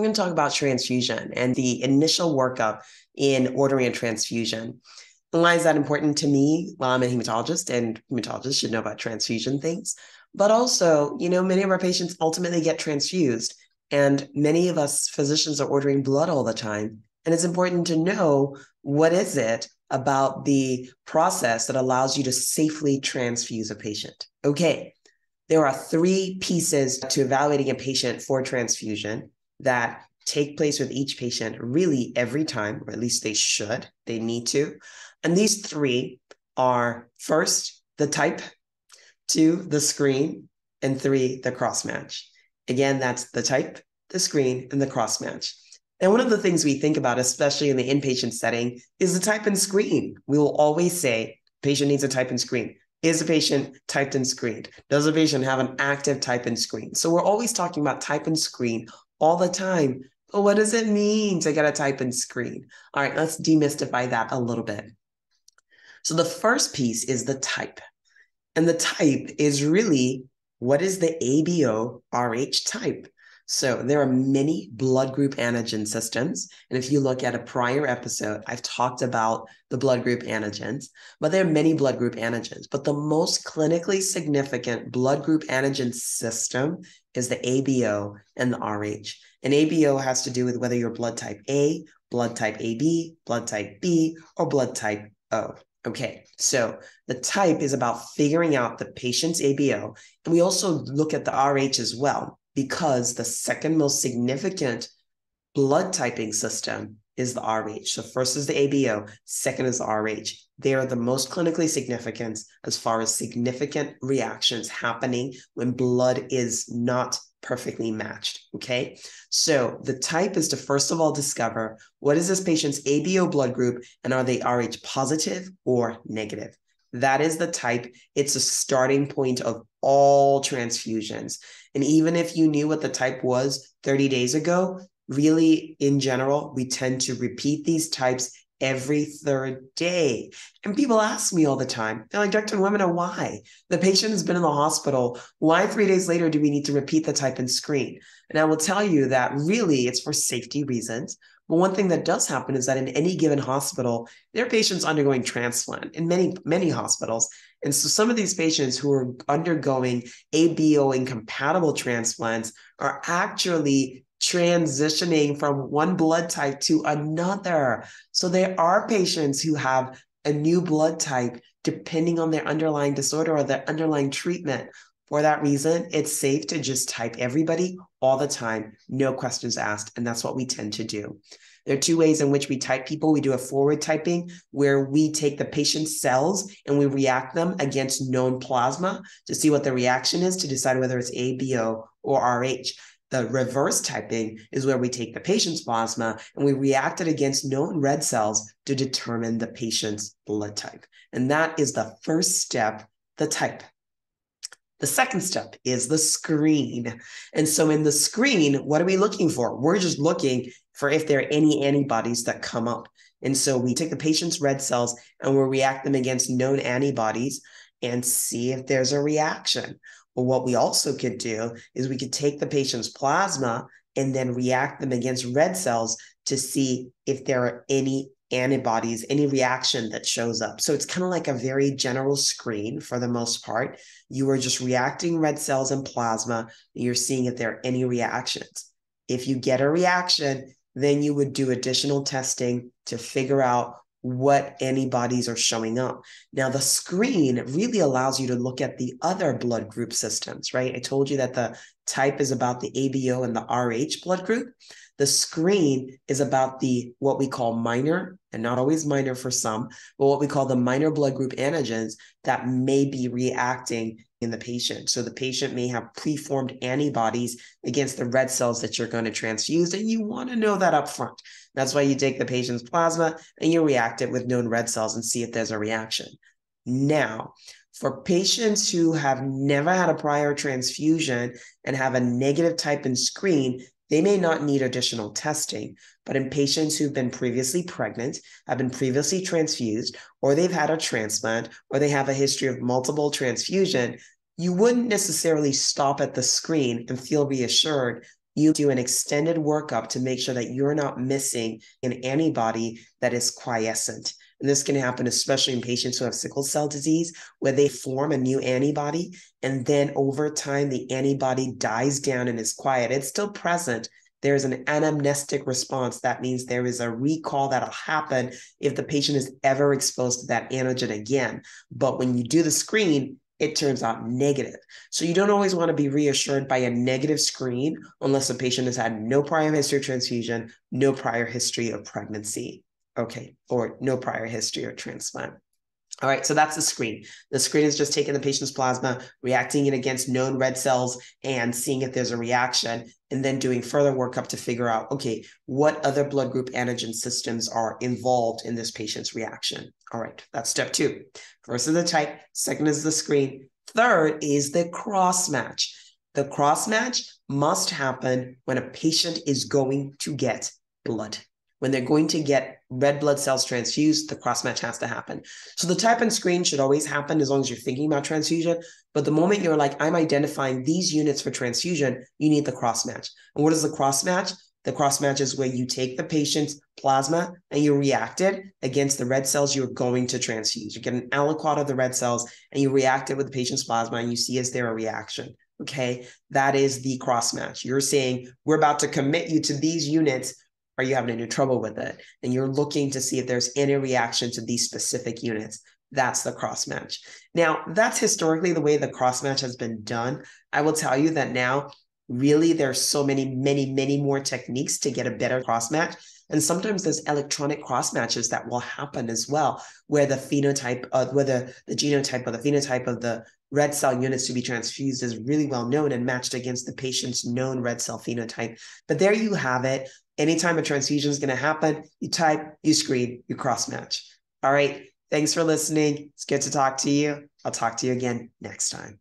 I'm going to talk about transfusion and the initial workup in ordering a transfusion. Why is that important to me? Well, I'm a hematologist, and hematologists should know about transfusion things. But also, you know, many of our patients ultimately get transfused, and many of us physicians are ordering blood all the time. And it's important to know what is it about the process that allows you to safely transfuse a patient. Okay, there are three pieces to evaluating a patient for transfusion that take place with each patient really every time, or at least they should, they need to. And these three are first, the type, two, the screen, and three, the cross match. Again, that's the type, the screen, and the cross match. And one of the things we think about, especially in the inpatient setting, is the type and screen. We will always say, patient needs a type and screen. Is the patient typed and screened? Does the patient have an active type and screen? So we're always talking about type and screen all the time. But what does it mean to get a type and screen? All right, let's demystify that a little bit. So the first piece is the type. And the type is really what is the ABO RH type? So there are many blood group antigen systems. And if you look at a prior episode, I've talked about the blood group antigens, but there are many blood group antigens. But the most clinically significant blood group antigen system is the ABO and the RH. And ABO has to do with whether you're blood type A, blood type AB, blood type B, or blood type O. Okay, so the type is about figuring out the patient's ABO. And we also look at the RH as well because the second most significant blood typing system is the RH. So first is the ABO, second is the RH. They are the most clinically significant as far as significant reactions happening when blood is not perfectly matched. Okay. So the type is to first of all discover what is this patient's ABO blood group and are they RH positive or negative? That is the type. It's a starting point of all transfusions. And even if you knew what the type was 30 days ago, really in general, we tend to repeat these types every third day. And people ask me all the time, they're like, Dr. Onwuemene, why? The patient has been in the hospital. Why three days later do we need to repeat the type and screen? And I will tell you that really it's for safety reasons. But one thing that does happen is that in any given hospital, there are patients undergoing transplant in many, many hospitals. And so some of these patients who are undergoing ABO incompatible transplants are actually transitioning from one blood type to another. So there are patients who have a new blood type depending on their underlying disorder or their underlying treatment. For that reason, it's safe to just type everybody all the time, no questions asked. And that's what we tend to do. There are two ways in which we type people. We do a forward typing where we take the patient's cells and we react them against known plasma to see what the reaction is to decide whether it's ABO or RH. The reverse typing is where we take the patient's plasma and we react it against known red cells to determine the patient's blood type. And that is the first step, the type. The second step is the screen. And so in the screen, what are we looking for? We're just looking for if there are any antibodies that come up. And so we take the patient's red cells and we'll react them against known antibodies and see if there's a reaction. But what we also could do is we could take the patient's plasma and then react them against red cells to see if there are any antibodies, any reaction that shows up. So it's kind of like a very general screen for the most part. You are just reacting red cells and plasma, and you're seeing if there are any reactions. If you get a reaction, then you would do additional testing to figure out what antibodies are showing up. Now, the screen really allows you to look at the other blood group systems, right? I told you that the type is about the ABO and the RH blood group. The screen is about the what we call minor, and not always minor for some, but what we call the minor blood group antigens that may be reacting in the patient. So the patient may have preformed antibodies against the red cells that you're going to transfuse, and you want to know that up front. That's why you take the patient's plasma and you react it with known red cells and see if there's a reaction. Now, for patients who have never had a prior transfusion and have a negative type and screen, they may not need additional testing, but in patients who've been previously pregnant, have been previously transfused, or they've had a transplant, or they have a history of multiple transfusion, you wouldn't necessarily stop at the screen and feel reassured you do an extended workup to make sure that you're not missing an antibody that is quiescent. And this can happen especially in patients who have sickle cell disease, where they form a new antibody. And then over time, the antibody dies down and is quiet. It's still present. There's an anamnestic response. That means there is a recall that'll happen if the patient is ever exposed to that antigen again. But when you do the screen, it turns out negative. So you don't always want to be reassured by a negative screen unless the patient has had no prior history of transfusion, no prior history of pregnancy, okay, or no prior history or transplant. All right, so that's the screen. The screen is just taking the patient's plasma, reacting it against known red cells, and seeing if there's a reaction, and then doing further workup to figure out, okay, what other blood group antigen systems are involved in this patient's reaction. All right, that's step two. First is the type, second is the screen, third is the cross match. The cross match must happen when a patient is going to get blood when they're going to get red blood cells transfused, the cross match has to happen. So the type and screen should always happen as long as you're thinking about transfusion. But the moment you're like, I'm identifying these units for transfusion, you need the cross match. And what is the cross match? The cross match is where you take the patient's plasma and you react it against the red cells you're going to transfuse. You get an aliquot of the red cells and you react it with the patient's plasma and you see is there a reaction. Okay, that is the cross match. You're saying we're about to commit you to these units are you having any trouble with it? And you're looking to see if there's any reaction to these specific units. That's the cross match. Now, that's historically the way the cross match has been done. I will tell you that now, really, there's so many, many, many more techniques to get a better cross match. And sometimes there's electronic cross matches that will happen as well, where the phenotype, of, where the genotype or the phenotype of the red cell units to be transfused is really well known and matched against the patient's known red cell phenotype. But there you have it. Anytime a transfusion is going to happen, you type, you screen, you cross match. All right. Thanks for listening. It's good to talk to you. I'll talk to you again next time.